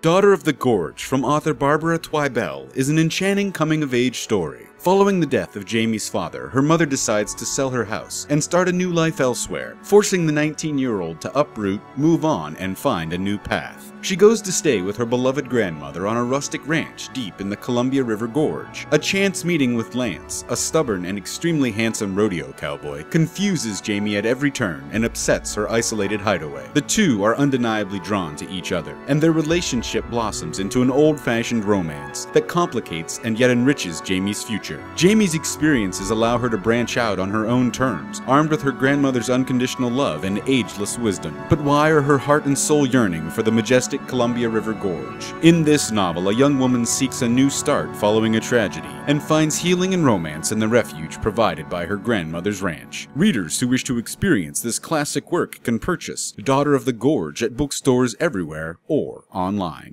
Daughter of the Gorge from author Barbara Twibell is an enchanting coming of age story. Following the death of Jamie's father, her mother decides to sell her house and start a new life elsewhere, forcing the 19 year old to uproot, move on, and find a new path. She goes to stay with her beloved grandmother on a rustic ranch deep in the Columbia River Gorge. A chance meeting with Lance, a stubborn and extremely handsome rodeo cowboy, confuses Jamie at every turn and upsets her isolated hideaway. The two are undeniably drawn to each other, and their relationship blossoms into an old fashioned romance that complicates and yet enriches Jamie's future. Jamie's experiences allow her to branch out on her own terms, armed with her grandmother's unconditional love and ageless wisdom. But why are her heart and soul yearning for the majestic Columbia River Gorge? In this novel, a young woman seeks a new start following a tragedy and finds healing and romance in the refuge provided by her grandmother's ranch. Readers who wish to experience this classic work can purchase Daughter of the Gorge at bookstores everywhere or online.